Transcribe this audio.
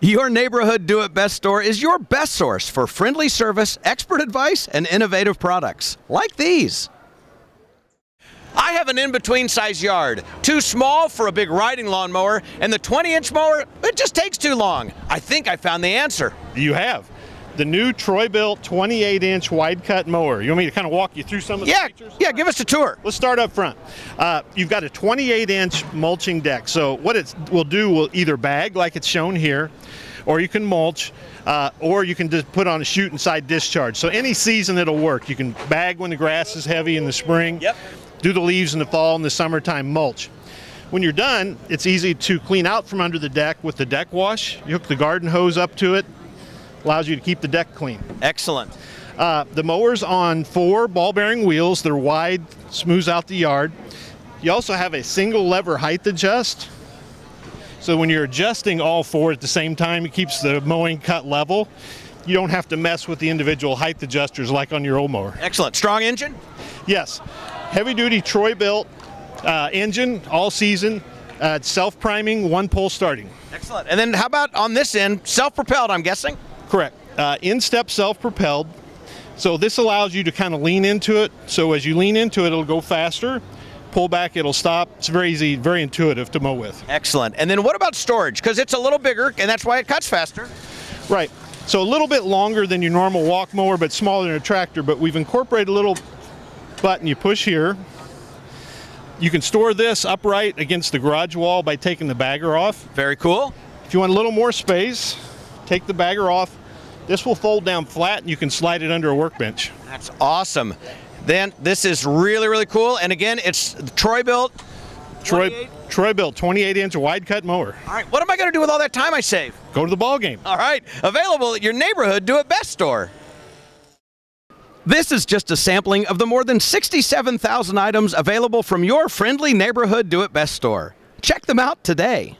Your neighborhood Do It Best store is your best source for friendly service, expert advice, and innovative products like these. I have an in between size yard. Too small for a big riding lawnmower, and the 20 inch mower, it just takes too long. I think I found the answer. You have. The new Troy-Bilt 28-inch wide-cut mower. You want me to kind of walk you through some of the Yeah, features? yeah, give us a tour. Let's start up front. Uh, you've got a 28-inch mulching deck. So what it will do will either bag like it's shown here, or you can mulch, uh, or you can just put on a chute inside discharge. So any season it'll work. You can bag when the grass is heavy in the spring. Yep. Do the leaves in the fall and the summertime mulch. When you're done, it's easy to clean out from under the deck with the deck wash. You hook the garden hose up to it, allows you to keep the deck clean. Excellent. Uh, the mower's on four ball bearing wheels. They're wide, smooths out the yard. You also have a single lever height adjust. So when you're adjusting all four at the same time, it keeps the mowing cut level. You don't have to mess with the individual height adjusters like on your old mower. Excellent. Strong engine? Yes, heavy duty Troy-Bilt uh, engine, all season, uh, self priming, one pole starting. Excellent. And then how about on this end, self propelled, I'm guessing? Correct. Uh, in-step self-propelled. So this allows you to kind of lean into it. So as you lean into it, it'll go faster. Pull back, it'll stop. It's very easy, very intuitive to mow with. Excellent. And then what about storage? Because it's a little bigger, and that's why it cuts faster. Right. So a little bit longer than your normal walk mower, but smaller than a tractor. But we've incorporated a little button you push here. You can store this upright against the garage wall by taking the bagger off. Very cool. If you want a little more space, take the bagger off. This will fold down flat and you can slide it under a workbench. That's awesome. Then this is really, really cool. And again, it's Troy-Bilt. Troy Troy-Bilt 28 inch wide cut mower. All right, what am I going to do with all that time I save? Go to the ball game. All right, available at your neighborhood Do It Best store. This is just a sampling of the more than 67,000 items available from your friendly neighborhood Do It Best store. Check them out today.